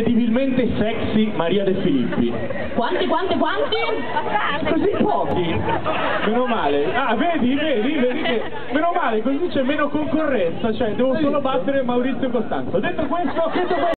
Incredibilmente sexy Maria De Filippi. Quanti, quanti, quanti? Così pochi. Meno male. Ah, vedi, vedi, vedi che... Meno male, così c'è meno concorrenza, cioè devo solo battere Maurizio Costanzo. Detto questo... Detto questo